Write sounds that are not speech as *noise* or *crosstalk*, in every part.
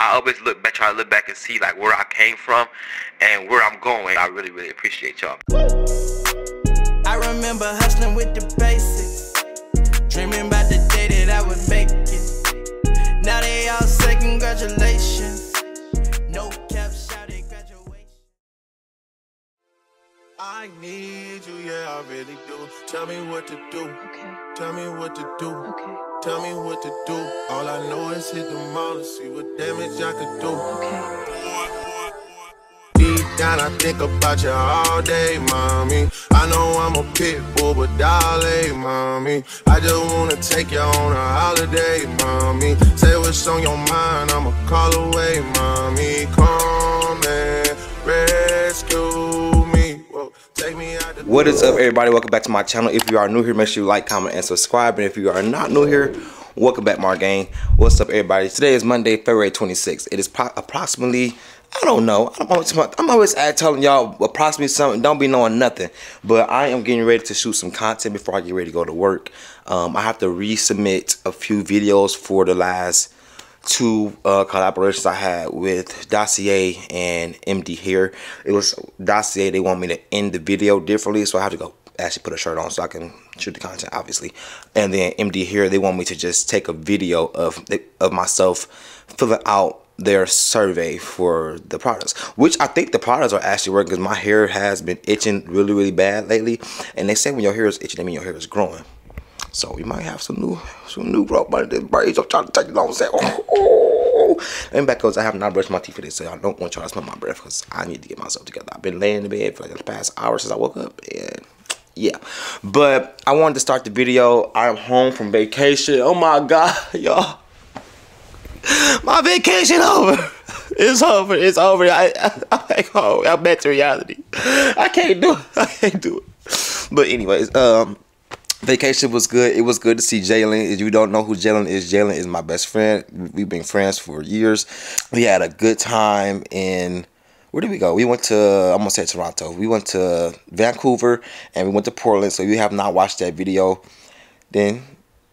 I always look back, try to look back and see like where I came from and where I'm going. I really, really appreciate y'all. I remember hustling with the basics, dreaming about the day that I would make it. Now they all say congratulations. No cap shouted graduation. I need you, yeah, I really do. Tell me what to do. Okay. Tell me what to do. Okay. Tell me what to do. All I know is hit the mall and see what damage I could do. Okay. Deep down, I think about you all day, mommy. I know I'm a pit bull, but darling, mommy. I just wanna take you on a holiday, mommy. Say what's on your mind, I'ma call away, mommy. Come and rescue me. Whoa, take me What is up, everybody? Welcome back to my channel. If you are new here, make sure you like, comment, and subscribe. And if you are not new here, welcome back, MarrGang. What's up, everybody? Today is Monday, February 26th. It is pro- approximately, I don't know. I'm always, I'm always telling y'all approximately something. Don't be knowing nothing. But I am getting ready to shoot some content before I get ready to go to work. Um, I have to resubmit a few videos for the last two uh, collaborations I had with Dossier and MDhair. It was Dossier, they want me to end the video differently, so I have to go actually put a shirt on so I can shoot the content, obviously. And then MDhair, they want me to just take a video of of myself filling out their survey for the products, which I think the products are actually working because my hair has been itching really, really bad lately. And they say when your hair is itching, that means your hair is growing. So we might have some new some new growth by this braids. I'm trying to take it long say, oh, oh. And back goes, I have not brushed my teeth this, so I don't want y'all to smell my breath because I need to get myself together. I've been laying in bed for like the past hour since I woke up, and yeah. But I wanted to start the video. I'm home from vacation. Oh my god, *laughs* y'all. My vacation over. *laughs* It's over. It's over. I, *laughs* I'm back home. I'm back to reality. I can't do it. I can't do it. But anyways, um, vacation was good. It was good to see Jalen. If you don't know who Jalen is, Jalen is my best friend. We've been friends for years. We had a good time in where did we go? We went to I'm gonna say Toronto. We went to Vancouver and we went to Portland. So if you have not watched that video, then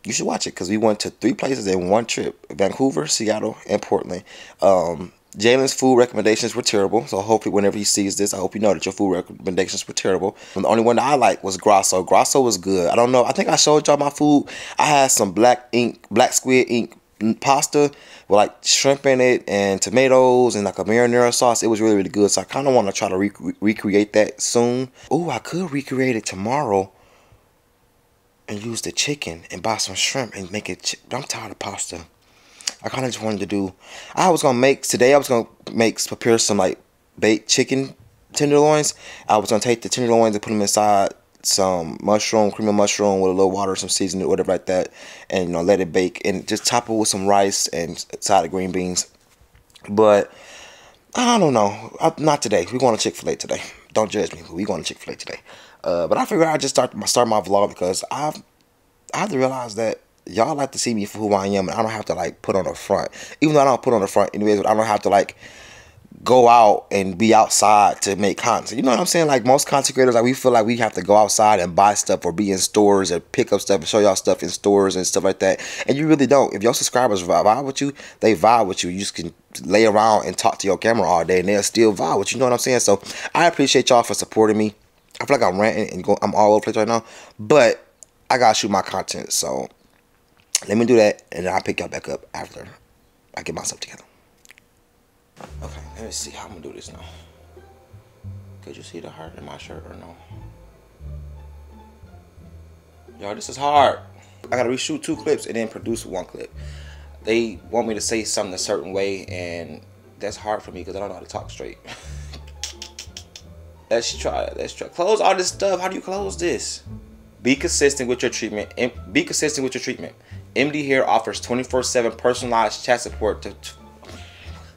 you should watch it because we went to three places in one trip: Vancouver, Seattle, and Portland. Um, Jalen's food recommendations were terrible, so hopefully whenever he sees this, I hope you know that your food recommendations were terrible. And the only one that I liked was Grasso. Grasso was good. I don't know. I think I showed y'all my food. I had some black ink, black squid ink pasta with like shrimp in it and tomatoes and like a marinara sauce. It was really really good. So I kind of want to try to rec recreate that soon. Oh, I could recreate it tomorrow and use the chicken and buy some shrimp and make it. I'm tired of pasta. I kind of just wanted to do. I was gonna make today. I was gonna make prepare some like baked chicken tenderloins. I was gonna take the tenderloins and put them inside some mushroom, cream of mushroom with a little water, some seasoning, whatever like that, and you know let it bake and just top it with some rice and side of green beans. But I don't know. I, not today. We going to Chick Fil A today. Don't judge me. We going to Chick Fil A today. Uh, but I figured I'd just start start my vlog because I've I have to realize that y'all like to see me for who I am, and I don't have to like put on a front. Even though I don't put on a front, anyways, but I don't have to like go out and be outside to make content. You know what I'm saying? Like most content creators, like we feel like we have to go outside and buy stuff or be in stores and pick up stuff and show y'all stuff in stores and stuff like that. And you really don't. If your subscribers vibe with you, they vibe with you. You just can lay around and talk to your camera all day and they'll still vibe with you. You know what I'm saying? So I appreciate y'all for supporting me. I feel like I'm ranting and go, I'm all over the place right now, but I gotta shoot my content. So let me do that, and then I'll pick y'all back up after I get myself together. Okay, let me see how I'm gonna do this now. Could you see the heart in my shirt or no? Y'all, this is hard. I gotta reshoot two clips and then produce one clip. They want me to say something a certain way, and that's hard for me because I don't know how to talk straight. *laughs* Let's try it. Let's try. Close all this stuff. How do you close this? Be consistent with your treatment. And be consistent with your treatment. MDhair offers 24/7 personalized chat support to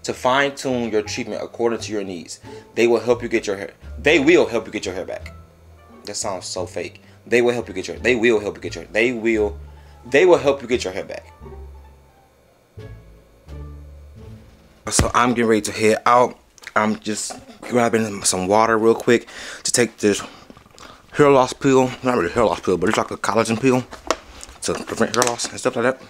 to fine tune your treatment according to your needs. They will help you get your hair. They will help you get your hair back. That sounds so fake. They will help you get your. They will help you get your. They will. They will help you get your hair back. So I'm getting ready to head out. I'm just grabbing some water real quick to take this hair loss pill. Not really hair loss pill, but it's like a collagen pill to prevent hair loss and stuff like that.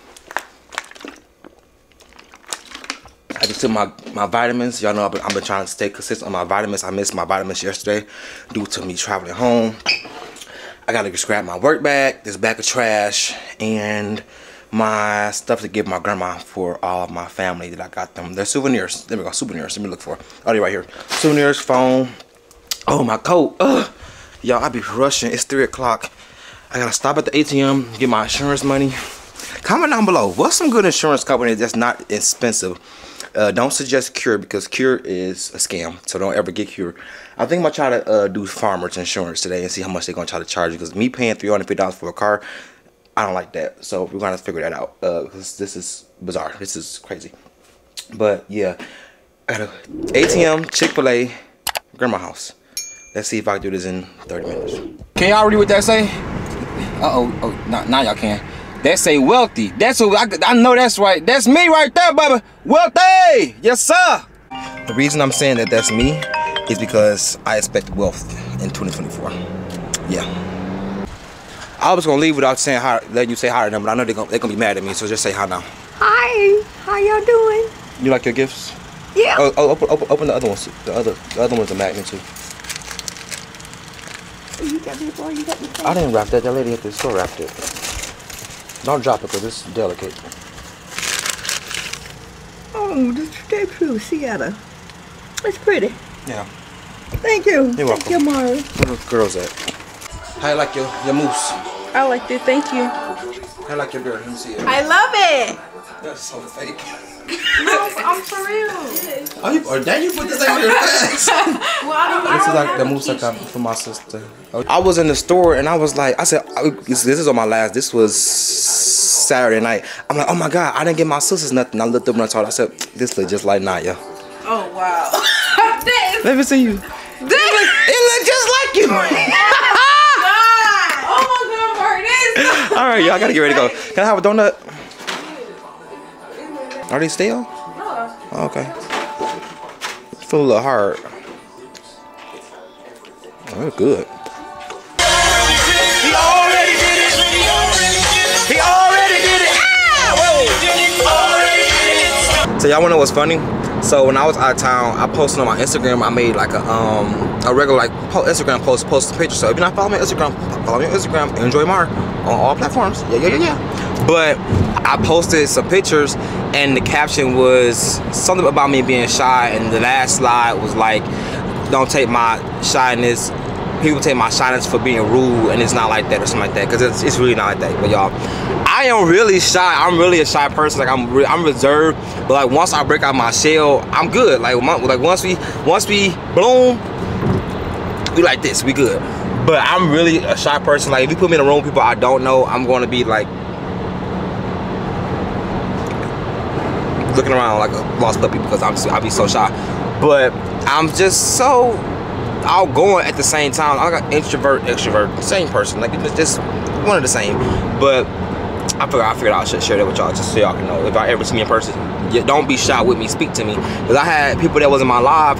I to my my vitamins. Y'all know I've been, I've been trying to stay consistent on my vitamins. I missed my vitamins yesterday due to me traveling home. I gotta just grab my work bag, this bag of trash, and my stuff to give my grandma for all of my family that I got them. They're souvenirs. There we go, souvenirs. Let me look for. Oh, they're right here. Souvenirs, phone. Oh, my coat. Ugh. Y'all, I be rushing. It's 3 o'clock. I gotta stop at the ATM, get my insurance money. Comment down below. What's some good insurance company that's not expensive? Uh, don't suggest Cure because Cure is a scam. So don't ever get Cure. I think I'm gonna try to uh, do Farmers Insurance today and see how much they're gonna try to charge you. Because me paying $350 for a car, I don't like that. So we're gonna figure that out. Because uh, this is bizarre. This is crazy. But yeah, got a ATM, Chick Fil A, grandma house. Let's see if I can do this in 30 minutes. Can y'all read what that say? Uh oh, oh, now, now y'all can. That say wealthy. That's what I, I know that's right. That's me right there, baby. Wealthy! Yes, sir! The reason I'm saying that that's me is because I expect wealth in 2024. Yeah. I was gonna leave without saying hi, letting you say hi to them, but I know they're gonna, they're gonna be mad at me, so just say hi now. Hi, how y'all doing? You like your gifts? Yeah. Oh, oh open, open, open the other ones. The other, the other one's a magnet too. You got me, boy. You got me. I didn't wrap that. That lady at the store wrapped it. Don't drop it because it's delicate. Oh, this is true, Seattle. It's pretty. Yeah. Thank you. You're Thank welcome. you, Mari. Where the girls at? How you like your, your moose? I liked it, thank you. You like your girl? Let me see it. I love it. That's so fake. No, I'm for real. Oh, you, or dang, you put this thing on your face. *laughs* Well, I don't, This is don't like the moose I got for my sister. I was in the store and I was like, I said, this this is on my last. This was Saturday night. I'm like, oh my god, I didn't get my sisters nothing. I looked up and I told her, I said, this look just like Naya. Oh, wow. *laughs* That is Let me see you. This, It look just like you. Oh, my *laughs* God, oh, Mark. This All right, y'all gotta get ready to go. Can I have a donut? Are they stale? Oh, okay. Feel a little hard. Oh, they're good. He already did it. He already did it. Ah, So y'all wanna know what's funny? So when I was out of town, I posted on my Instagram. I made like a um a regular like po- Instagram post, post a picture. So if you're not following me on Instagram, follow me on Instagram. EnjoyMarr on all platforms. Yeah, yeah, yeah, yeah. But I posted some pictures, and the caption was something about me being shy, and the last slide was like, "Don't take my shyness." People take my shyness for being rude, and it's not like that or something like that, because it's, it's really not like that. But y'all, I am really shy. I'm really a shy person. Like I'm, re- I'm reserved. But like once I break out my shell, I'm good. Like mon- like once we, once we bloom, we like this. We good. But I'm really a shy person. Like if you put me in a room with people I don't know, I'm going to be like looking around like a lost puppy because I'm I'll be so shy. But I'm just so outgoing at the same time. I got introvert, extrovert, same person. Like it's just one of the same. But I figured I figured I should share that with y'all just so y'all can know. If I ever see me in person, yeah, don't be shy with me. Speak to me. Cause I had people that was in my live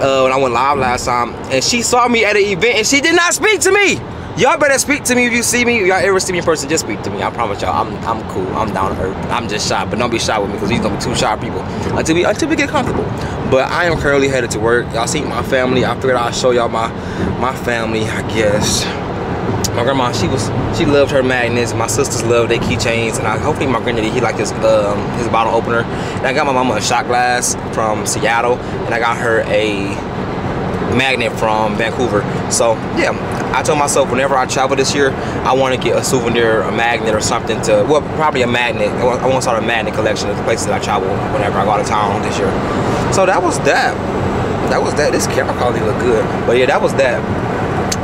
uh, when I went live last time, and she saw me at an event and she did not speak to me. Y'all better speak to me if you see me. Y'all ever see me in person, just speak to me. I promise y'all, I'm I'm cool. I'm down to earth. I'm just shy, but don't be shy with me because these gonna be two shy people until we until we get comfortable. But I am currently headed to work. Y'all see my family. I figured I'll show y'all my my family. I guess my grandma she was she loved her magnets. My sisters loved their keychains, and I hopefully my granddaddy he liked his um his bottle opener. And I got my mama a shot glass from Seattle, and I got her a magnet from Vancouver. So yeah, I told myself whenever I travel this year, I want to get a souvenir, a magnet or something to, well, probably a magnet. I want, to start a magnet collection of the places that I travel whenever I go out of town this year. So that was that. That was that. This camera quality look good. But yeah, that was that.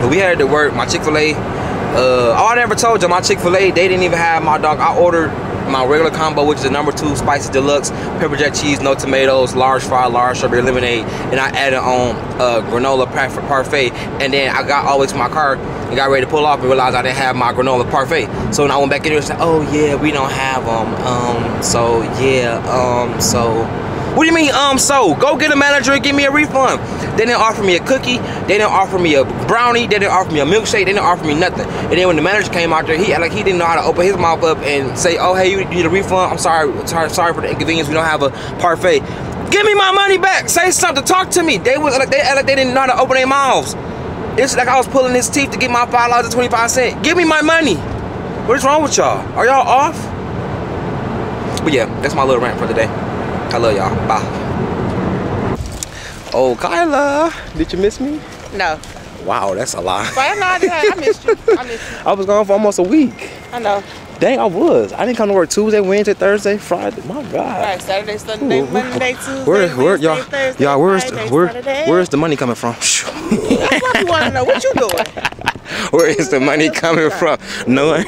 But we had to work. My Chick-fil-A, uh, oh, I never told you, my Chick-fil-A, they didn't even have my dog. I ordered my regular combo, which is the number two spicy deluxe, pepper jack cheese, no tomatoes, large fry, large strawberry lemonade, and I added on uh, granola par- parfait. And then I got all the way to my car and got ready to pull off and realized I didn't have my granola parfait. So when I went back in there and said, "Oh yeah, we don't have them." Um, so yeah, um, so. What do you mean, um, so? Go get a manager and give me a refund. They didn't offer me a cookie. They didn't offer me a brownie. They didn't offer me a milkshake. They didn't offer me nothing. And then when the manager came out there, he like he didn't know how to open his mouth up and say, "Oh, hey, you need a refund. I'm sorry, sorry, for the inconvenience. We don't have a parfait." Give me my money back. Say something. Talk to me. They was like they like they didn't know how to open their mouths. It's like I was pulling his teeth to get my five dollars and twenty five cent. Give me my money. What is wrong with y'all? Are y'all off? But yeah, that's my little rant for the day. I love y'all. Bye. Oh, Kyla, did you miss me? No. Wow, that's a lie. But I I. I missed you. I missed you. *laughs* I was gone for almost a week. I know. Dang, I was. I didn't come to work Tuesday, Wednesday, Thursday, Friday. My God. Right, Saturday, Sunday, Ooh, Monday, Tuesday, Where, where, y'all, Thursday, y'all, where's, Friday, where, Saturday. where's the money coming from? That's *laughs* what we want to know. What you doing? Where is the money coming from? None.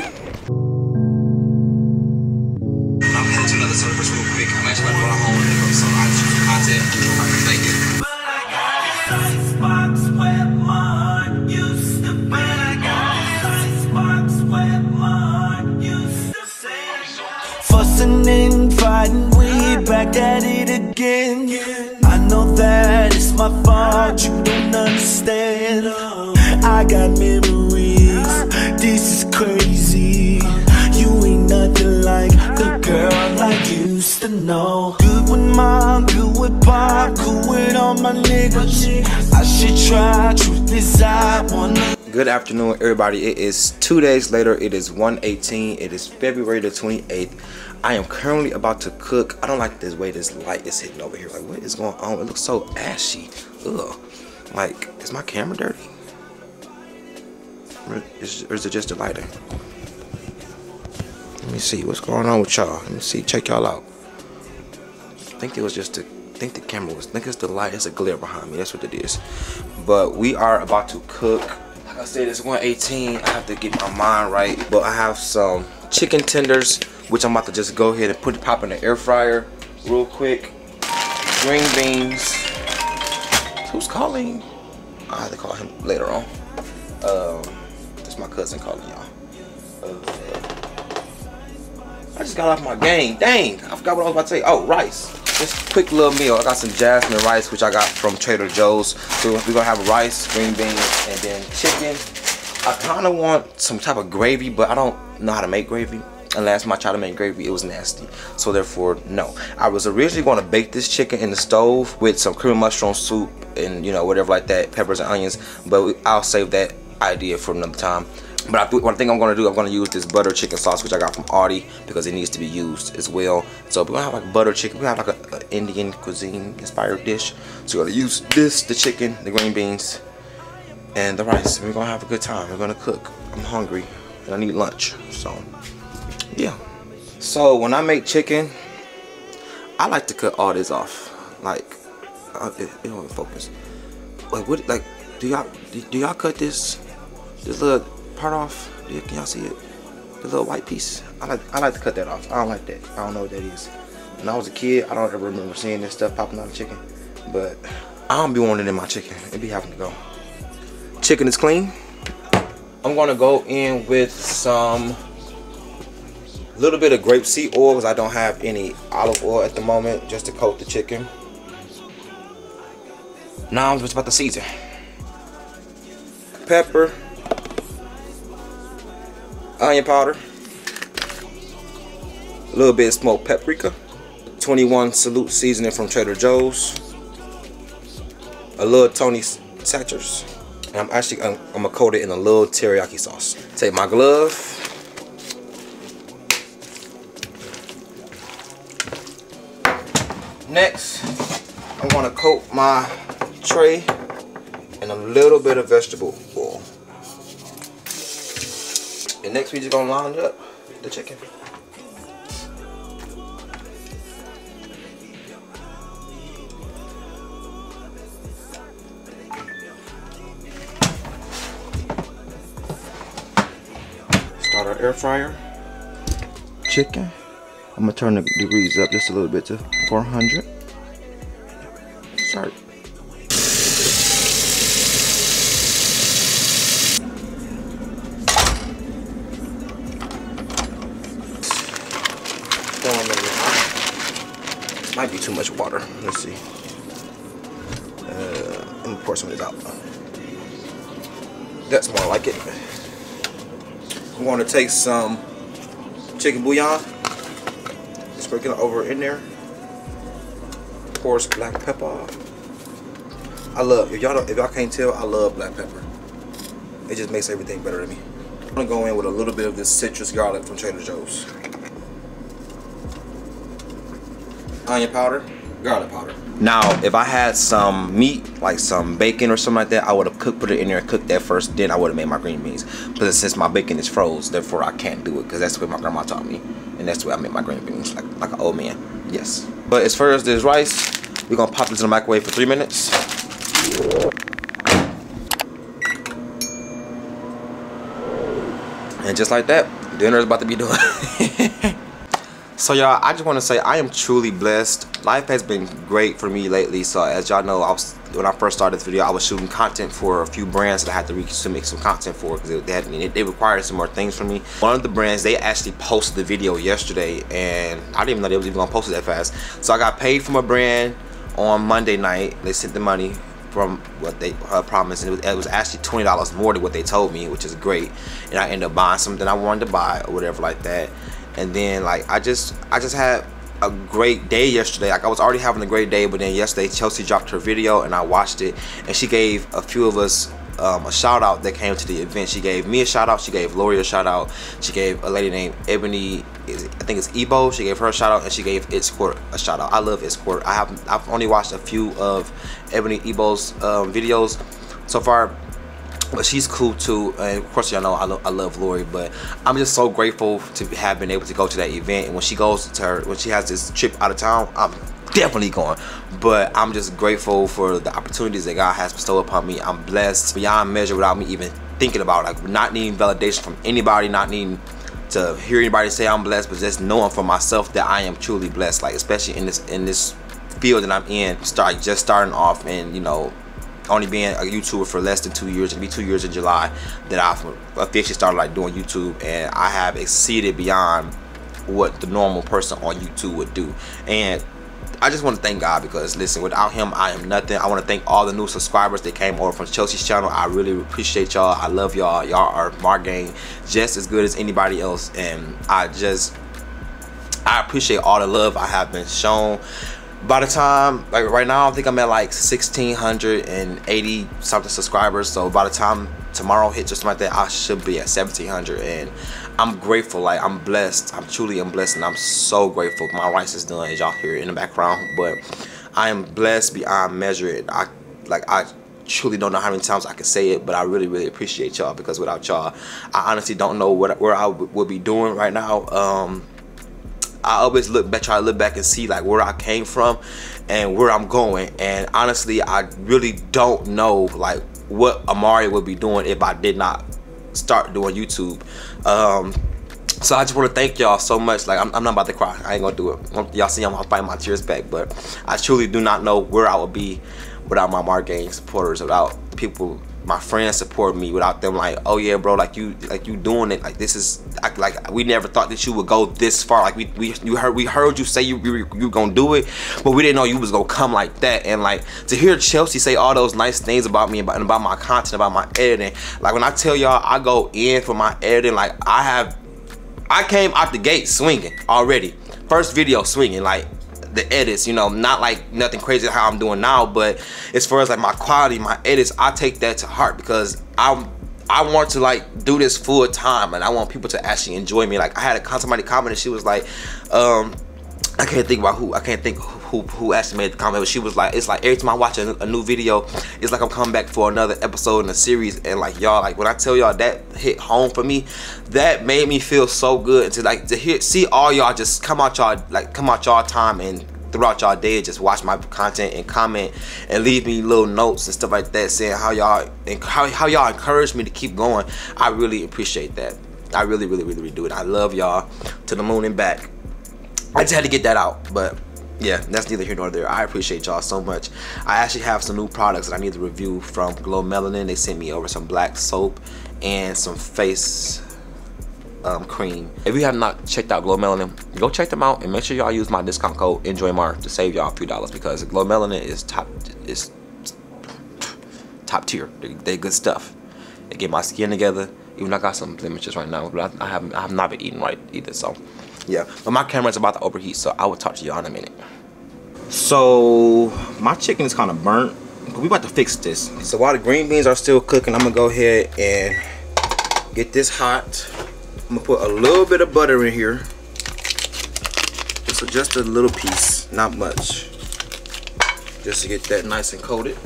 Back at it again. I know that it's my fault, you don't understand. I got memories, this is crazy. You ain't nothing like the girl I used to know. Good with mom, good with pop, with all my niggas. I should try, truth is I wanna. Good afternoon, everybody. It is two days later. It is 118. It is February the 28th. I am currently about to cook. I don't like this way this light is hitting over here. Like, what is going on? It looks so ashy. Ugh. Like, is my camera dirty? Or is, it just the lighting? Let me see what's going on with y'all. Let me see. Check y'all out. I think it was just the I think the camera was I think it's the light, it's a glare behind me. That's what it is. But we are about to cook. Like I said, it's 118. I have to get my mind right. But I have some chicken tenders, which I'm about to just go ahead and put pop in the air fryer real quick. Green beans. Who's calling? I have to call him later on. Um, that's my cousin calling y'all. Uh, I just got off my game. Dang, I forgot what I was about to say. Oh, rice. Just quick little meal. I got some jasmine rice, which I got from Trader Joe's. So we're gonna have rice, green beans, and then chicken. I kind of want some type of gravy, but I don't know how to make gravy. And last time I tried to make gravy, it was nasty. So therefore, no. I was originally going to bake this chicken in the stove with some cream mushroom soup and you know whatever like that, peppers and onions. But I'll save that idea for another time. But I th one thing I'm gonna do, I'm gonna use this butter chicken sauce, which I got from Aldi, because it needs to be used as well. So we're gonna have like butter chicken. we're have like a, a Indian cuisine inspired dish. So we're gonna use this, the chicken, the green beans, and the rice. We're gonna have a good time. We're gonna cook. I'm hungry and I need lunch. So yeah. So when I make chicken, I like to cut all this off. Like, uh, it, it don't focus. Like what? Like, do y'all do, y'all cut this this little part off? Can y'all see it? The little white piece. I like I like to cut that off. I don't like that. I don't know what that is. When I was a kid, I don't ever remember seeing this stuff popping out of chicken. But I don't be wanting it in my chicken. It be having to go. Chicken is clean. I'm gonna go in with some little bit of grapeseed oil because I don't have any olive oil at the moment just to coat the chicken. Now I'm just about to season. Pepper, onion powder, a little bit of smoked paprika, 21 salute seasoning from Trader Joe's, a little Tony Chachere's, and I'm actually I'm, I'm gonna coat it in a little teriyaki sauce. Take my glove. Next, I'm gonna coat my tray in a little bit of vegetable oil. And next we just gonna line up the chicken. Start our air fryer. Chicken. I'm gonna turn the degrees up just a little bit to 400. Start. Might be too much water. Let's see. Uh, let me pour some of this out. That's more like it. I'm going to take some chicken bouillon. Sprinkle it over in there. Course, black pepper. I love, if y'all if y'all can't tell, I love black pepper. It just makes everything better to me. I'm gonna go in with a little bit of this citrus garlic from Trader Joe's. Onion powder, garlic powder. Now, if I had some meat, like some bacon or something like that, I would have cooked, put it in there, and cooked that first, then I would have made my green beans. But since my bacon is froze, therefore I can't do it because that's what my grandma taught me, and that's way I make my green beans, like like an old man. Yes. But as far as this rice, we're gonna pop this in the microwave for three minutes. And just like that, dinner is about to be done. *laughs* so y'all, I just want to say I am truly blessed. Life has been great for me lately. So as y'all know, I was when I first started this video, I was shooting content for a few brands that I had to, to make some content for because they, had me it they required some more things from me. One of the brands, they actually posted the video yesterday and I didn't even know they was even gonna post it that fast. So I got paid from a brand on Monday night. They sent the money from what they uh, promised and it was, it was actually $20 more than what they told me which is great and I ended up buying something I wanted to buy or whatever like that and then like I just I just had a great day yesterday like I was already having a great day but then yesterday Chelsea dropped her video and I watched it and she gave a few of us um, a shout out that came to the event. She gave me a shout out. She gave Lori a shout out. She gave a lady named Ebony, I think it's Ebo. She gave her a shout out, and she gave It's Court a shout out. I love It's Court. I have I've only watched a few of Ebony Ebo's um, videos so far. But she's cool too, and of course y'all know I, lo I love Lori. But I'm just so grateful to have been able to go to that event. And when she goes to her, when she has this trip out of town, I'm definitely going but i'm just grateful for the opportunities that god has bestowed upon me i'm blessed beyond measure without me even thinking about it. like not needing validation from anybody not needing to hear anybody say i'm blessed but just knowing for myself that i am truly blessed like especially in this in this field that i'm in start just starting off and you know only being a YouTuber for less than two years. It'll be two years in July that I've officially started like doing YouTube, and I have exceeded beyond what the normal person on YouTube would do. And I just want to thank God because listen, without him, I am nothing. I want to thank all the new subscribers that came over from Chelsea's channel. I really appreciate y'all. I love y'all. Y'all are my gang just as good as anybody else. And I just, I appreciate all the love I have been shown. By the time, like right now, I think I'm at like 1,680 something subscribers. So by the time tomorrow hits something like that, I should be at 1,700. And I'm grateful, like I'm blessed. I'm truly am blessed and I'm so grateful. My rice is done as y'all hear in the background. But I am blessed beyond measure. I like I truly don't know how many times I can say it, but I really, really appreciate y'all because without y'all, I honestly don't know what where I would be doing right now. Um, I always look back, try to look back and see like where I came from and where I'm going. And honestly, I really don't know like what Amari would be doing if I did not start doing YouTube. Um, so I just want to thank y'all so much. Like I'm, I'm, not about to cry. I ain't gonna do it. Y'all see I'm fighting my tears back, but I truly do not know where I would be without my MarrGang supporters, without people my friends support me without them like oh yeah bro like you like you doing it. Like this is like we never thought that you would go this far. Like we we you heard we heard you say you you, you gonna do it but we didn't know you was gonna come like that. And like to hear Chelsea say all those nice things about me about, and about my content about my editing like when I tell y'all I go in for my editing like I have I came out the gate swinging already. First video swinging like the edits you know not like nothing crazy how i'm doing now but as far as like my quality my edits i take that to heart because i'm I want to like do this full time and I want people to actually enjoy me. Like I had a somebody comment and she was like, um, I can't think about who I can't think who who actually made the comment, but she was like, it's like every time I watch a, a, new video, it's like I'm coming back for another episode in the series, and like y'all, like when I tell y'all that hit home for me, that made me feel so good. And to like to hear see all y'all just come out y'all like come out y'all time and throughout y'all day just watch my content and comment and leave me little notes and stuff like that saying how y'all and how, how y'all encourage me to keep going. I really appreciate that. I really really really, really do. It i love y'all. To the moon and back I just had to get that out, but yeah, that's neither here nor there. I appreciate y'all so much. I actually have some new products that I need to review from Glo Melanin. They sent me over some black soap and some face um, cream. If you have not checked out Glo Melanin, go check them out and make sure y'all use my discount code EnjoyMarr to save y'all a few dollars because Glo Melanin is top is top tier. They, they good stuff. They get my skin together. Even I got some blemishes right now, but I, I have I have not been eating right either. So yeah, but my camera's about to overheat, so I will talk to y'all in a minute. So my chicken is kind of burnt. We about to fix this. So while the green beans are still cooking, I'm gonna go ahead and get this hot. I'm gonna put a little bit of butter in here. So just a little piece, not much. Just to get that nice and coated.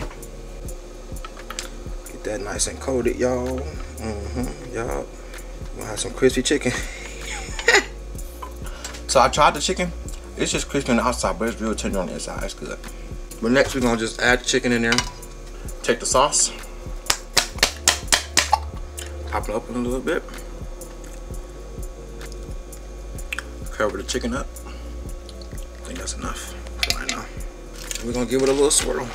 Get that nice and coated, y'all. Mm-hmm, y'all. We'll have some crispy chicken. *laughs* so I tried the chicken. It's just crispy on the outside, but it's real tender on the inside. It's good. But next, we're gonna just add chicken in there. Take the sauce. Pop it open a little bit. Cover the chicken up. I think that's enough right now. We're gonna give it a little swirl.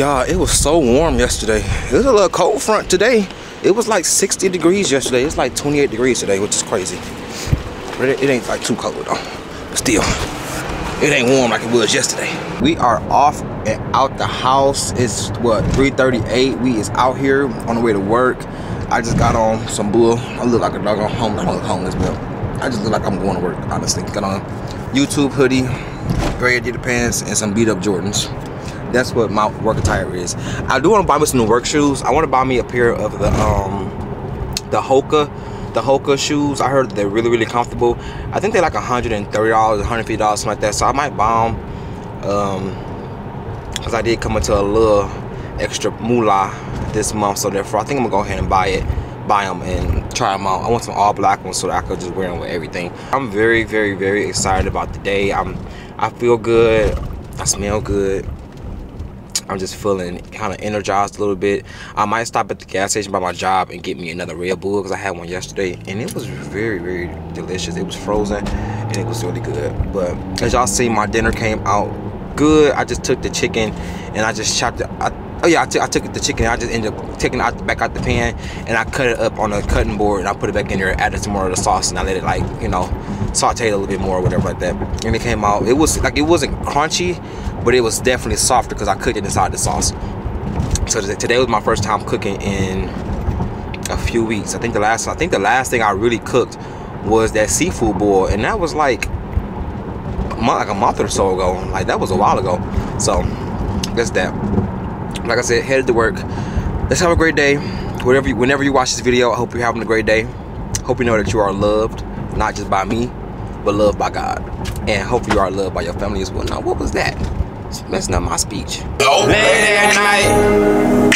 Y'all, it was so warm yesterday. It was a little cold front today. It was like 60 degrees yesterday. It's like 28 degrees today, which is crazy. But it, it ain't like too cold though. But still, it ain't warm like it was yesterday. We are off and out the house. It's what 3:38. We is out here on the way to work. I just got on some bull. I look like a dog on home. Homeless, but I just look like I'm going to work. Honestly, got on YouTube hoodie, gray Adidas pants, and some beat up Jordans that's what my work attire is. I do want to buy me some new work shoes. I want to buy me a pair of the um the Hoka the Hoka shoes. I heard they're really really comfortable. I think they're like $130, $150, something like that. So I might buy them. Um, cause I did come into a little extra moolah this month, so therefore I think I'm gonna go ahead and buy it buy them and try them out. I want some all black ones so that I could just wear them with everything. I'm very, very, very excited about the day. I'm, I feel good. I smell good. I'm just feeling kind of energized a little bit. I might stop at the gas station by my job and get me another Red Bull because I had one yesterday and it was very, very delicious. It was frozen and it was really good. But as y'all see, my dinner came out good. I just took the chicken and I just chopped it. I, oh yeah, I, I took the chicken. I just ended up taking it out, back out the pan and I cut it up on a cutting board and I put it back in there, added some more of the sauce and I let it like, you know, saute a little bit more or whatever like that. And it came out, it was like, it wasn't crunchy, but it was definitely softer because I cooked it inside the sauce. So today was my first time cooking in a few weeks. I think the last I think the last thing I really cooked was that seafood boil, and that was like a month, like a month or so ago. Like that was a while ago. So that's that. Like I said, headed to work. Let's have a great day. Whatever, you, whenever you watch this video, I hope you're having a great day. Hope you know that you are loved, not just by me, but loved by God. And hope you are loved by your family as well. Now, what was that? It's messing up my speech. Late at night,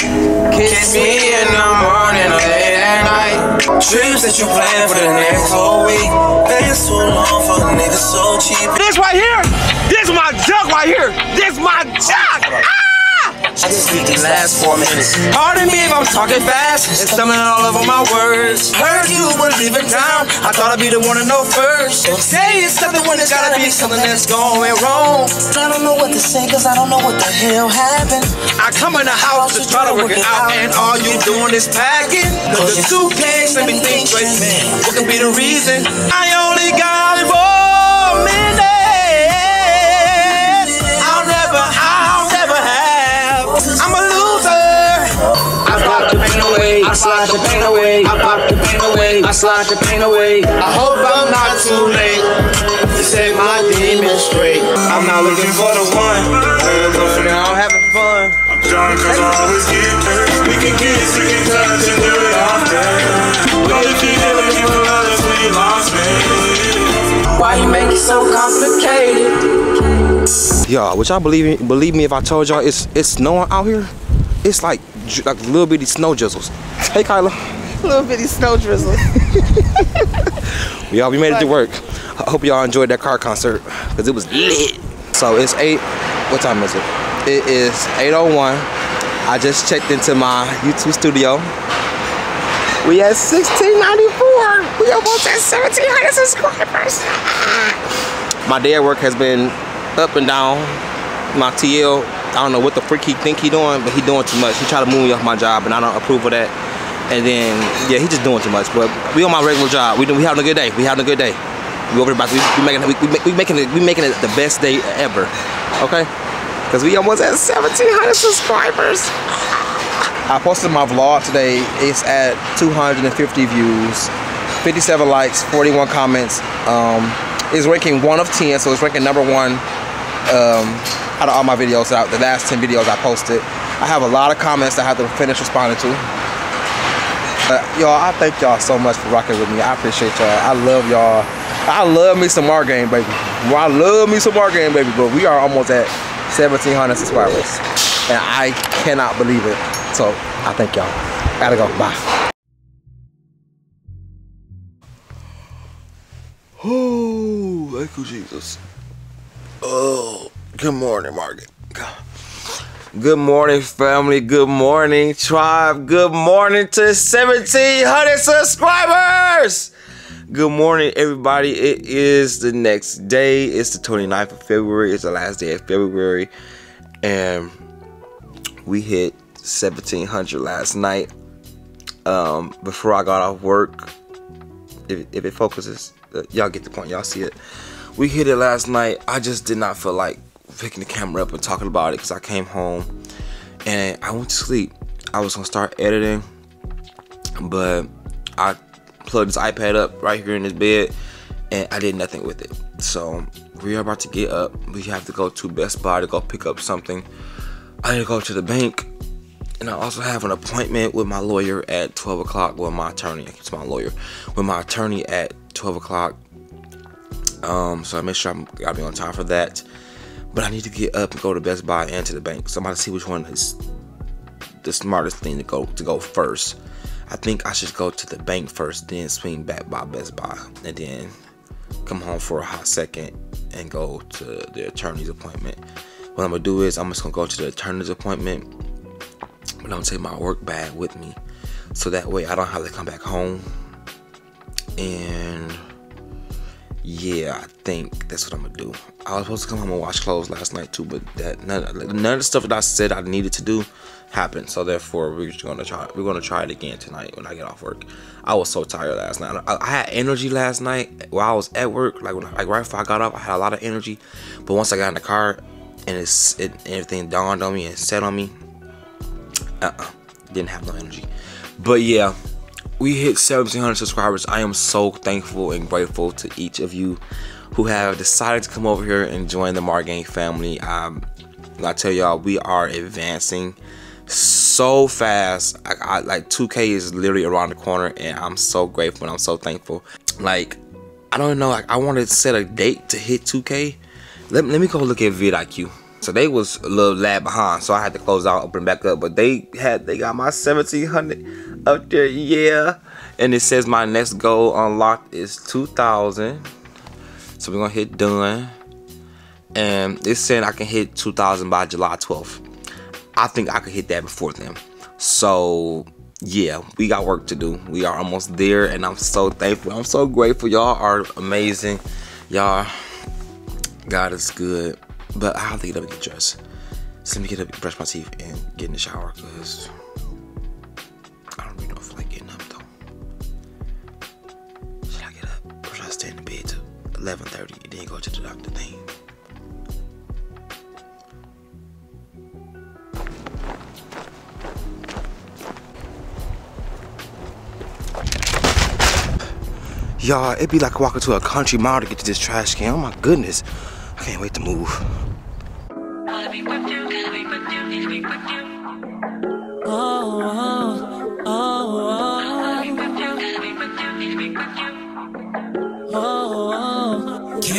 kiss me in the morning or late at night. Trips that you plan for the next whole week. Been so long for a nigga so cheap. This right here, this my junk right here. This my junk. Ah! I just speak these last four minutes. Pardon me if I'm talking fast and stumbling all over my words. Heard you were leaving town. I thought I'd be the one to know first. Say it's something when it's gotta be something that's going wrong. I don't know what to say cause I don't know what the hell happened. I come in the house to try to work it out, and all you doing is packing. Cause the suitcase let me think straight. What could be the reason? I only got four I slide the pain away. I pop the pain away. I slide the pain away. I hope I'm not too late to set my demons straight. I'm not looking for the one. I'm now having fun. I'm drunk cause I always get hurt. We can kiss, we can touch and do it often. But if you never give a love, that's when you lost me. Why you make it so complicated? Y'all, which I believe believe me if I told y'all it's it's snowing out here. It's like dr- like little bitty snow drizzles. Hey Kyla. *laughs* Little bitty snow drizzle. *laughs* Y'all, we made it to work. I hope y'all enjoyed that car concert because it was lit. So it's eight. What time is it? It is 8:01. I just checked into my YouTube studio. We at 1694. We almost at 1700 subscribers. My day at work has been up and down. My TL, I don't know what the freak he think he doing, but he doing too much. He try to move me off my job, and I don't approve of that. And then yeah, he just doing too much. But we on my regular job. We we having a good day. We having a good day. We over about we, we making we, we, we making it we making it the best day ever. Okay? Cause we almost at 1,700 subscribers. I posted my vlog today. It's at 250 views, 57 likes, 41 comments. Um, it's ranking one of 10, so it's ranking number one um, out of all my videos out. The last 10 videos I posted. I have a lot of comments I have to finish responding to. Uh, y'all, I thank y'all so much for rocking with me. I appreciate y'all. I love y'all. I love me some MarrGang, baby. I love me some MarrGang, baby. But we are almost at 1,700 subscribers. And I cannot believe it. So, I thank y'all. Gotta go. Bye. Oh, thank you, Jesus. Oh, good morning, MarrGang. Good morning, family. Good morning, tribe. Good morning to 1,700 subscribers. Good morning, everybody. It is the next day. It's the 29th of February. It's the last day of February. And we hit 1700 last night. Um, before I got off work, if, if it focuses, uh, y'all get the point. Y'all see it. We hit it last night. I just did not feel like picking the camera up and talking about it because I came home and I went to sleep. I was gonna start editing, but I plugged this iPad up right here in this bed and I did nothing with it. So we are about to get up. We have to go to Best Buy to go pick up something. I need to go to the bank. And I also have an appointment with my lawyer at 12 o'clock. With my attorney, it's my lawyer. With my attorney at 12 o'clock. Um, so I make sure I'm gotta be on time for that. But I need to get up and go to Best Buy and to the bank. So I'm about to see which one is the smartest thing to go to go first. I think I should go to the bank first, then swing back by Best Buy, and then come home for a hot second and go to the attorney's appointment. What I'm gonna do is I'm just gonna go to the attorney's appointment, but I'm gonna take my work bag with me, so that way I don't have to come back home. And yeah, I think that's what I'm gonna do. I was supposed to come home and wash clothes last night too, but that none, none of the stuff that I said I needed to do happened. So therefore, we're just gonna try. We're gonna try it again tonight when I get off work. I was so tired last night. I, I had energy last night while I was at work. Like when, like right before I got up, I had a lot of energy. But once I got in the car and it's it, everything dawned on me and set on me, uh, uh didn't have no energy. But yeah, we hit 1700 subscribers. I am so thankful and grateful to each of you who have decided to come over here and join the MarrGang family. Um, I tell y'all, we are advancing so fast. I, I, like 2K is literally around the corner, and I'm so grateful and I'm so thankful. Like, I don't know. Like, I wanted to set a date to hit 2K. Let, let me go look at vidIQ. So they was a little lag behind, so I had to close out, open back up. But they had they got my 1700 up there, yeah. And it says my next goal unlocked is 2000. So we're gonna hit done. And it's saying I can hit 2000 by July 12th. I think I could hit that before then. So yeah, we got work to do. We are almost there, and I'm so thankful. I'm so grateful. Y'all are amazing. Y'all, God is good. But I have to get up and get dressed. So let me get up, brush my teeth, and get in the shower because 11:30 and then go to the doctor thing? Y'all, it'd be like walking to a country mile to get to this trash can. Oh my goodness. I can't wait to move.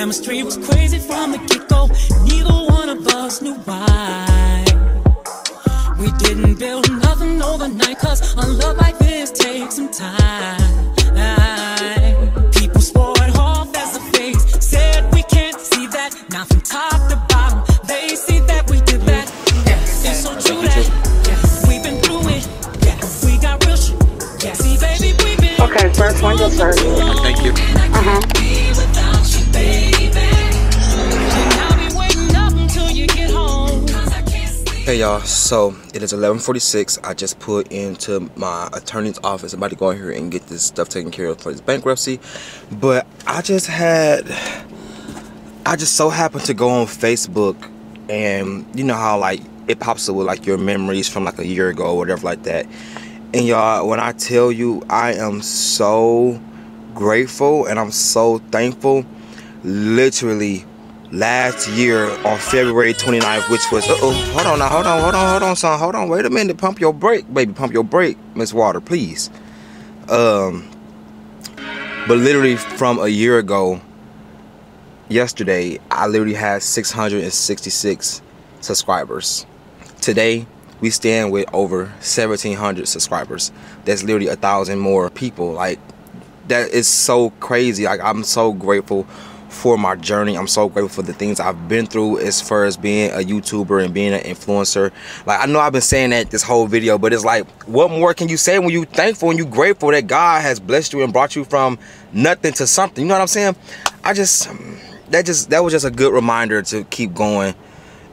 Chemistry was crazy from the get-go. Neither one of us knew why. We didn't build nothing overnight, cause a love like this takes some time. People swore it off as a phase, said we can't see that. Now from top to bottom, they see that we did that. Yeah, it's so true that we've been through it. Yeah, we got real shit. Yeah, see, baby, we've been Okay, first one to start. Thank you. Uh-huh. And Hey y'all, so it is 11:46. I just put into my attorney's office. I'm about to go in here and get this stuff taken care of for this bankruptcy. But I just had, I just so happened to go on Facebook, and you know how like it pops up with like your memories from like a year ago or whatever like that. And y'all, when I tell you, I am so grateful and I'm so thankful. Literally last year on February 29th, which was, uh oh, hold on now, hold on, hold on, hold on, son, hold on, wait a minute, pump your brake, baby, pump your brake, Miss Water, please. Um, but literally from a year ago, yesterday, I literally had 666 subscribers. Today, we stand with over 1,700 subscribers. That's literally a thousand more people. Like, that is so crazy. Like, I'm so grateful for my journey. I'm so grateful for the things I've been through as far as being a YouTuber and being an influencer. Like I know I've been saying that this whole video, but it's like, what more can you say when you thankful and you grateful that God has blessed you and brought you from nothing to something? You know what I'm saying? I just um, that just that was just a good reminder to keep going.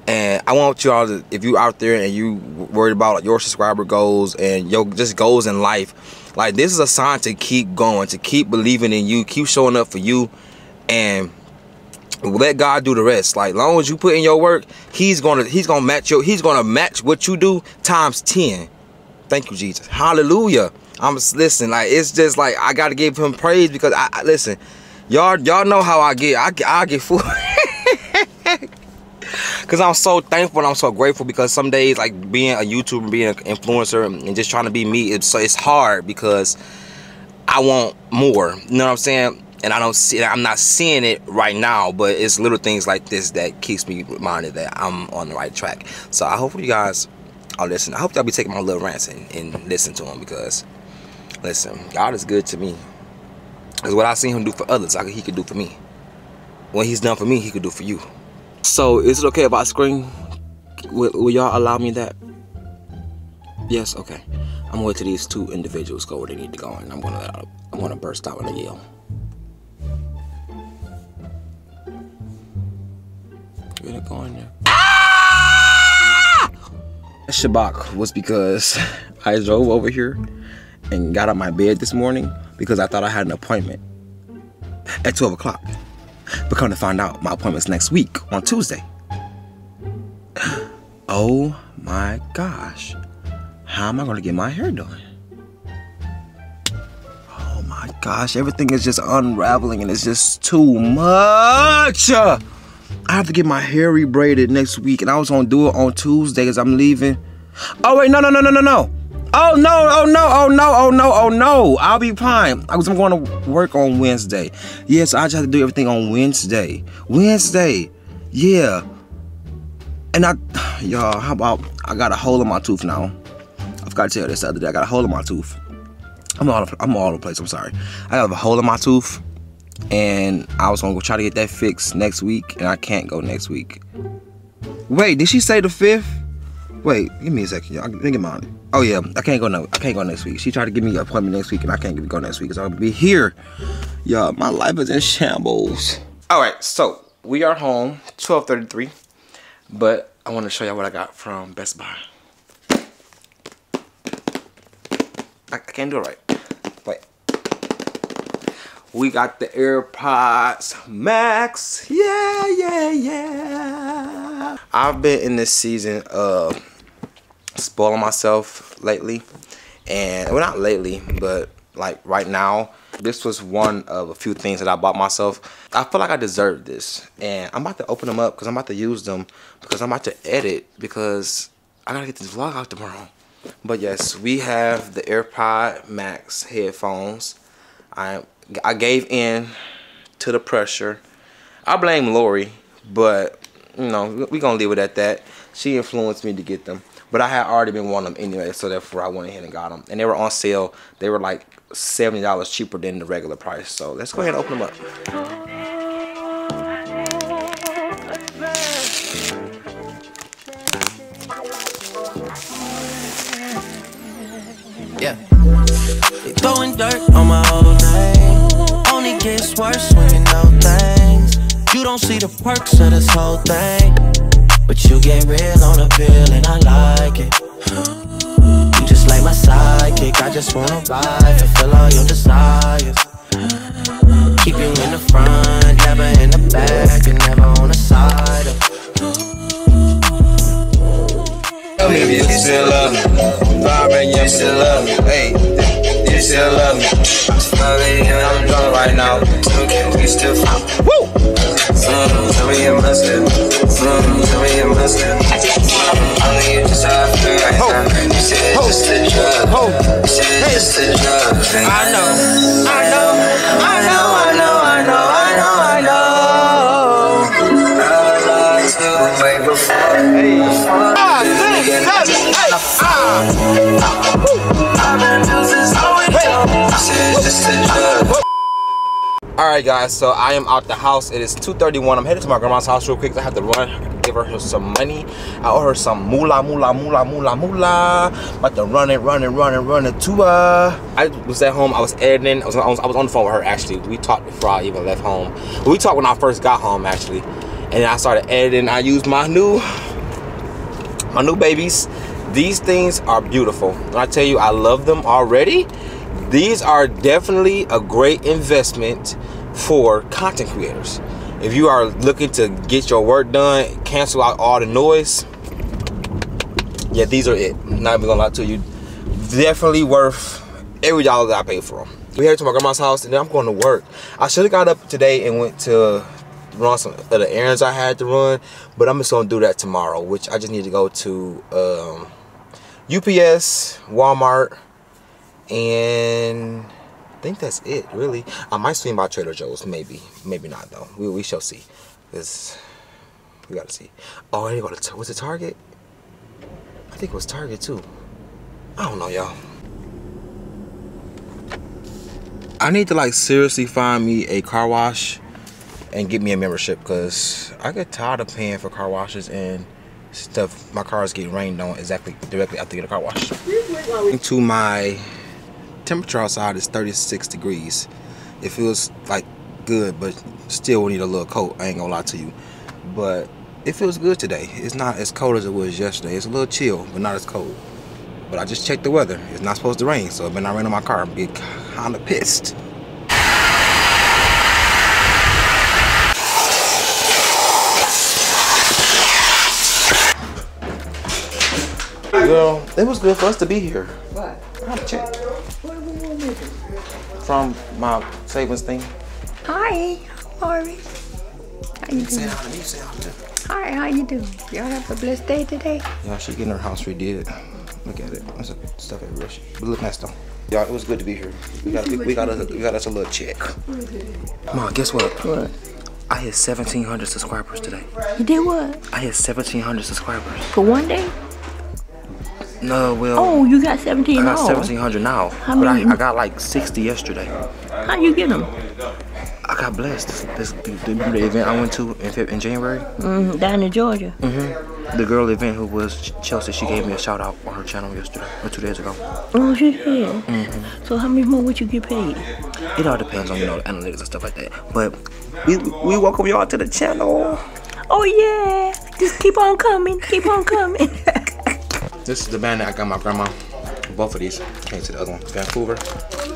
And I want y'all to, if you out there and you worried about your subscriber goals and your just goals in life, like this is a sign to keep going, to keep believing in you, keep showing up for you and let God do the rest. Like long as you put in your work, he's gonna he's gonna match your he's gonna match what you do times 10. Thank you, Jesus. Hallelujah. I'm listen, like it's just like I gotta give him praise because I, I listen, y'all y'all know how I get. I I get full. *laughs* Cause I'm so thankful and I'm so grateful because some days like being a YouTuber, being an influencer and just trying to be me, it's it's hard because I want more. You know what I'm saying? And I don't see I'm not seeing it right now but it's little things like this that keeps me reminded that I'm on the right track. So I hope you guys are listening. I hope y'all be taking my little rants and, and listen to them because listen God is good to me. Because what I seen him do for others I, he could do for me. When he's done for me he could do for you. So is it okay if I scream? Will, will y'all allow me that? Yes okay. I'm gonna these two individuals go where they need to go and I'm gonna I'm gonna burst out with a yell Gonna there. Ah! Shabak was because *laughs* I drove over here and got out my bed this morning because I thought I had an appointment at 12 o'clock. But come to find out, my appointment's next week on Tuesday. *gasps* Oh my gosh. How am I gonna get my hair done? Oh my gosh, everything is just unraveling and it's just too much. I have to get my hair rebraided next week, and I was gonna do it on Tuesday because I'm leaving. Oh wait, no, no, no, no, no, no. Oh no, oh no, oh no, oh no, oh no. I'll be fine. I was I'm going to work on Wednesday. Yes, I just have to do everything on Wednesday. Wednesday. Yeah. And I *sighs* y'all, how about I got a hole in my tooth now? I forgot to tell you this the other day. I got a hole in my tooth. I'm all I'm all over the place, I'm sorry. I have a hole in my tooth and I was gonna try to get that fixed next week, and I can't go next week. Wait, did she say the fifth? Wait, give me a second, y'all. Think about it. Oh yeah, I can't go no. I can't go next week. She tried to give me an appointment next week, and I can't go next week because I'll be here. Y'all, my life is in shambles. All right, so we are home, 12:33, but I want to show y'all what I got from Best Buy. I, I can't do it right we got the AirPods Max. Yeah, yeah, yeah. I've been in this season of spoiling myself lately. And, well, not lately, but like right now, this was one of a few things that I bought myself. I feel like I deserve this. And I'm about to open them up because I'm about to use them because I'm about to edit because I gotta get this vlog out tomorrow. But yes, we have the AirPod Max headphones. I I gave in to the pressure. I blame Lori, but you know we gonna leave it at that. She influenced me to get them, but I had already been wanting them anyway, so therefore I went ahead and got them. And they were on sale. They were like seventy dollars cheaper than the regular price. So let's go ahead and open them up. Yeah. Throwing dirt on my whole name. Gets worse when you know things. You don't see the perks of this whole thing. But you get real on the pill and I like it. You just like my sidekick, I just wanna ride, fulfill all your desires. Keep you in the front, never in the back, and never on the side. Baby, you still love me. Vibing, you still love me. Hey, still love me. I'm drunk right now. We still Woo! Mm, tell me you must have. Mm, tell me you must have. Only you just have to right now. You said Ho. just a drug. Ho. You said just a drug. And I know. I know, I know, I know, right, guys. So I am out the house. It is 2:31. I'm headed to my grandma's house real quick. I have to run, give her some money. I owe her some moolah, moolah, moolah, moolah, moolah. About to run it, run it, run it, run it to her. I was at home. I was editing. I was, I was, I was on the phone with her actually. We talked before I even left home. We talked when I first got home actually, and I started editing. I used my new, my new babies. These things are beautiful. When I tell you, I love them already these are definitely a great investment for content creators. If you are looking to get your work done, cancel out all the noise, yeah, these are it. Not even gonna lie to you. Definitely worth every dollar that I paid for them. We headed to my grandma's house and then I'm going to work. I should have got up today and went to run some of the errands I had to run, but I'm just gonna do that tomorrow, which I just need to go to um, UPS, Walmart, and think that's it really. I might swing by Trader Joe's, maybe, maybe not though. We, we shall see. Cause we gotta see. Oh, I to go to was it Target? I think it was Target too. I don't know, y'all. I need to like seriously find me a car wash and get me a membership because I get tired of paying for car washes and stuff. My cars get rained on exactly directly after get a car wash. To my temperature outside is 36 degrees. It feels like good, but still we need a little coat. I ain't gonna lie to you, but it feels good today. It's not as cold as it was yesterday. It's a little chill, but not as cold. But I just checked the weather. It's not supposed to rain, so it better not rain on my car. I'm get kinda pissed. Girl, it was good for us to be here. What? I had a check What are we gonna make? From my savings thing. Hi, Harvey. How you Say doing? hi to me, say hi to Hi, how you doing? Y'all have a blessed day today? Yeah, she getting her house redid. Look at it. There's stuff everywhere. She- But look nice though. Y'all, it was good to be here. We got we, we got us we got us a little check. Mm-hmm. Mom, guess what? What? I hit 1,700 subscribers today. You did what? I hit 1,700 subscribers. For one day? No, well, Oh, you got 17 I got off. 1,700 now. How but I, many- I got like 60 yesterday. How you get them? I got blessed. This, this, the, the event I went to in, in January, Mm-hmm. down in Georgia. Mm-hmm. the girl event who was Chelsea, she gave me a shout out on her channel yesterday or two days ago. Oh, she did. Mm-hmm. So how much more would you get paid? It all depends on you know the analytics and stuff like that. But we we welcome y'all to the channel. Oh yeah, just keep on coming, keep on coming. *laughs* This is the band that I got my grandma. Both of these. Can't see the other one. Vancouver,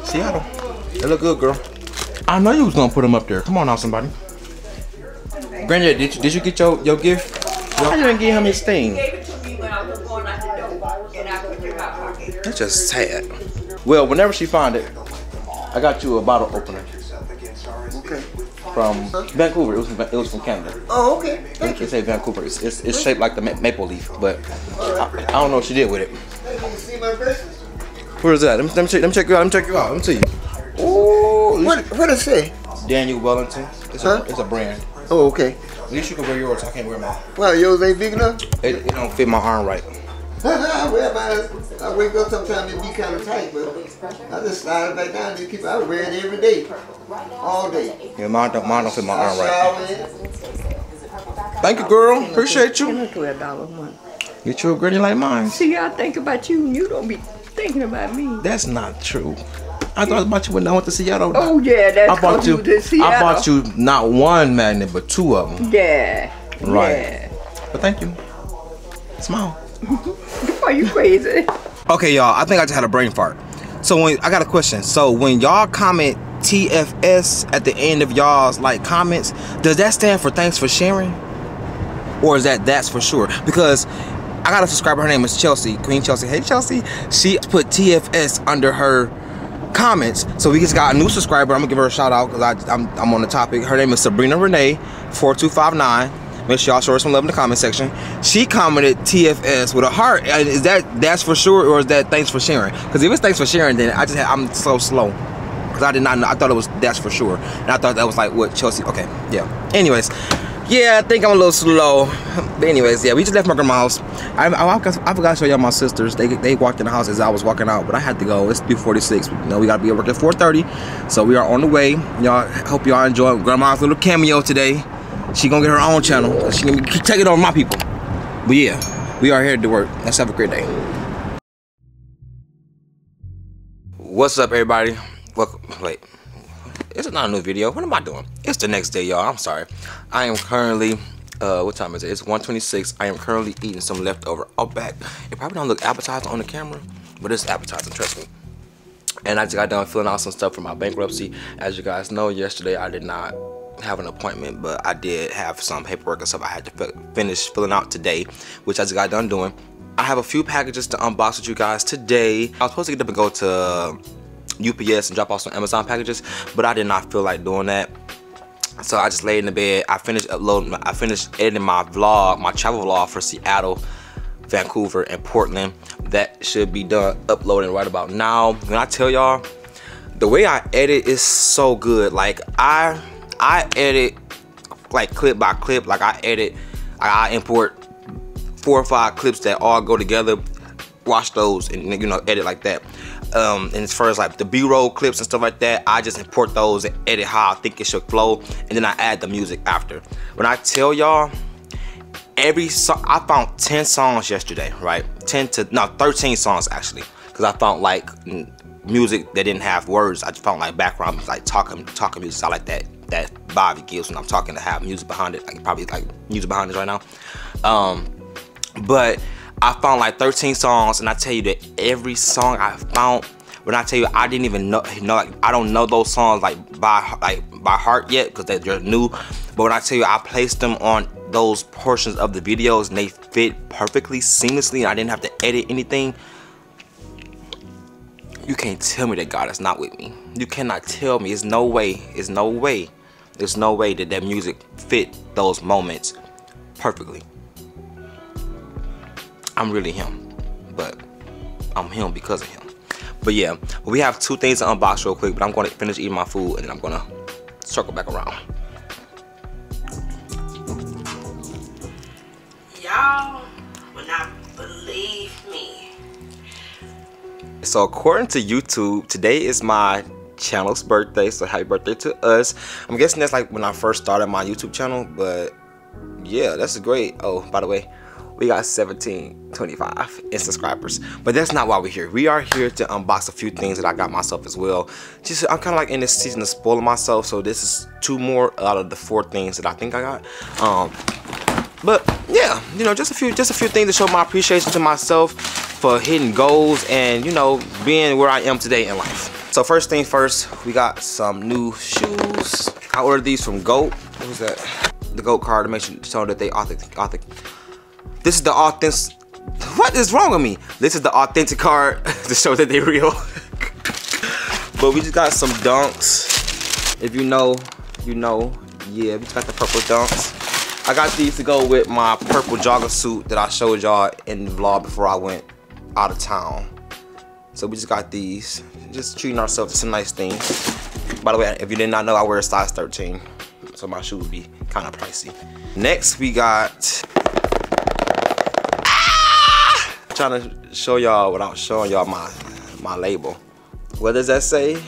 Seattle. They look good, girl. I know you was gonna put them up there. Come on now, somebody. Granddad, did you, did you get your, your gift? I didn't give him his thing. That's just sad. Well, whenever she find it, I got you a bottle opener. Okay. From Vancouver. It was from, it was from Canada. Oh, okay. It, it say Vancouver. It's, it's, it's shaped like the ma- maple leaf, but I, I don't know what she did with it. See my? Where is that? Let me, let me check. Let me check you out. Let me check you out. Let me see. Oh, What, what does it say? Daniel Wellington. It's Huh? a it's a brand. Oh, okay. At least you can wear yours. I can't wear mine. Well, yours ain't big enough? It, it don't fit my arm right. *laughs* I. I wake up sometimes it be kind of tight, but I just slide it back down and keep I wear it every day. All day. Yeah, mine don't mine don't fit my I arm right. shower in it. Thank you, girl. Appreciate you. Look at a dollar a month. Get you a granny like mine. See, I think about you, and you don't be thinking about me. That's not true. I thought about you when I went to Seattle. Oh yeah, that's I bought 'cause you. was in I bought you not one magnet, but two of them. Yeah. Right. Yeah. But thank you. Smile. *laughs* Why you crazy? Okay, y'all. I think I just had a brain fart. So when I got a question. So when y'all comment TFS at the end of y'all's like comments, does that stand for thanks for sharing? Or is that that's for sure? Because I got a subscriber. Her name is Chelsea, Queen Chelsea. Hey Chelsea. She put TFS under her comments. So we just got a new subscriber. I'm gonna give her a shout out because I'm I'm on the topic. Her name is Sabrina Renee, 4259. Make sure y'all show her some love in the comment section. She commented TFS with a heart. Is that that's for sure, or is that thanks for sharing? Because if it's thanks for sharing, then I just had, I'm so slow. Because I did not know. I thought it was that's for sure, and I thought that was like what Chelsea. Okay, yeah. Anyways, yeah, I think I'm a little slow. But anyways, yeah, we just left my grandma's house. I, I, I forgot to show y'all my sisters. They they walked in the house as I was walking out, but I had to go. It's 3:46. You know, we gotta be at work at 4:30, so we are on the way. Y'all hope y'all enjoy grandma's little cameo today. She gonna get her own channel. She gonna take it over my people. But yeah, we are here to work. Let's have a great day. What's up, everybody? Welcome. Wait, it's not a new video. What am I doing? It's the next day, y'all. I'm sorry. I am currently. Uh, what time is it? It's 1:26. I am currently eating some leftover Outback. It probably don't look appetizing on the camera, but it's appetizing. Trust me. And I just got done filling out some stuff for my bankruptcy. As you guys know, yesterday I did not have an appointment, but I did have some paperwork and stuff I had to fi- finish filling out today, which I just got done doing. I have a few packages to unbox with you guys today. I was supposed to get up and go to UPS and drop off some Amazon packages, but I did not feel like doing that. So I just laid in the bed. I finished uploading. I finished editing my vlog, my travel vlog for Seattle, Vancouver, and Portland. That should be done uploading right about now. When I tell y'all, the way I edit is so good. Like I, I edit like clip by clip. Like I edit, I import four or five clips that all go together. Watch those and you know edit like that. Um, and as far as like the B-roll clips and stuff like that, I just import those and edit how I think it should flow, and then I add the music after. When I tell y'all, every song I found 10 songs yesterday, right? 10 to no 13 songs actually, because I found like music that didn't have words. I just found like background like talking talking music. I like that that vibe it gives when I'm talking to have music behind it. Like probably like music behind it right now. Um, but I found like 13 songs, and I tell you that every song I found, when I tell you I didn't even know, you know, like I don't know those songs like by like by heart yet because they're, they're new. But when I tell you I placed them on those portions of the videos and they fit perfectly, seamlessly, and I didn't have to edit anything. You can't tell me that God is not with me. You cannot tell me. There's no way. There's no way. There's no way that that music fit those moments perfectly. I'm really him, but I'm him because of him. But yeah, we have two things to unbox real quick, but I'm to finish eating my food and then I'm to circle back around. Y'all will not believe me. So according to YouTube, today is my channel's birthday. So happy birthday to us. I'm guessing that's like when I first started my YouTube channel, but yeah, that's great. Oh, by the way, we got 1725 in subscribers. But that's not why we're here. We are here to unbox a few things that I got myself as well. Just I'm kind of like in this season of spoiling myself. So this is two more out of the four things that I think I got. Um, but yeah, you know, just a few just a few things to show my appreciation to myself for hitting goals and you know being where I am today in life. So first thing first, we got some new shoes. I ordered these from Goat. What was that? The Goat card to make sure that they authentic. authentic. This is the authentic. What is wrong with me? This is the authentic card *laughs* to show that they real. *laughs* but we just got some dunks. If you know, you know. Yeah, we just got the purple dunks. I got these to go with my purple jogger suit that I showed y'all in the vlog before I went out of town. So we just got these. Just treating ourselves to some nice things. By the way, if you did not know, I wear a size 13. So my shoe would be kind of pricey. Next, we got... Trying to show y'all without showing y'all my, my label. What does that say?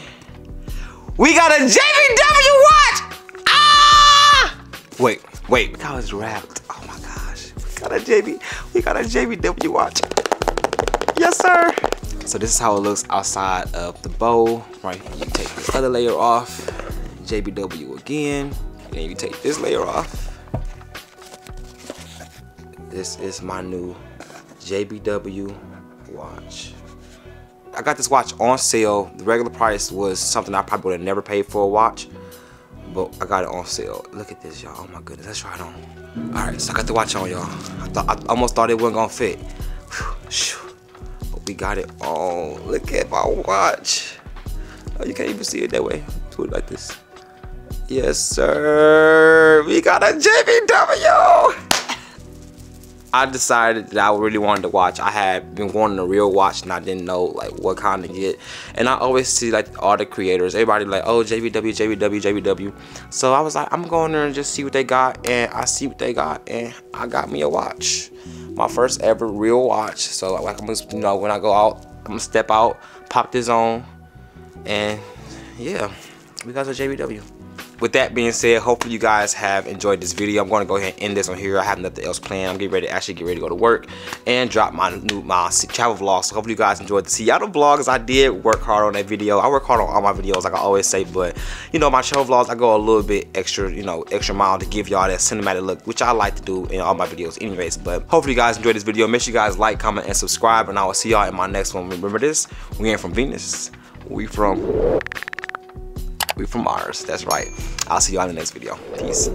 We got a JBW watch! Ah! Wait, wait, that was wrapped. Oh my gosh. We got a JV, we got a JBW watch. Yes, sir. So this is how it looks outside of the bowl. Right, you take this other layer off, JBW again, and then you take this layer off. This is my new JBW watch. I got this watch on sale. The regular price was something I probably would have never paid for a watch. But I got it on sale. Look at this, y'all. Oh my goodness. Let's try it on. Alright, so I got the watch on, y'all. I, thought, I almost thought it wasn't gonna fit. But we got it on. Look at my watch. Oh, you can't even see it that way. Put it like this. Yes, sir. We got a JBW. I decided that I really wanted to watch. I had been wanting a real watch and I didn't know like what kind to get. And I always see like all the creators, everybody like, oh JBW, JBW, JBW. So I was like, I'm going there and just see what they got. And I see what they got and I got me a watch. My first ever real watch. So like I'm gonna, you know, when I go out, I'm gonna step out, pop this on, and yeah, we got a JBW with that being said hopefully you guys have enjoyed this video. I'm going to go ahead and end this on here. I have nothing else planned. I'm getting ready to actually get ready to go to work and drop my new my travel vlog. So hopefully you guys enjoyed the seattle vlogs. I did work hard on that video. I work hard on all my videos like i always say but you know my travel vlogs i go a little bit extra you know extra mile to give y'all that cinematic look which i like to do in all my videos anyways. But hopefully you guys enjoyed this video. Make sure you guys like comment and subscribe and i will see y'all in my next one. Remember this we ain't from venus. We from we from Mars. That's right. I'll see you on the next video. Peace.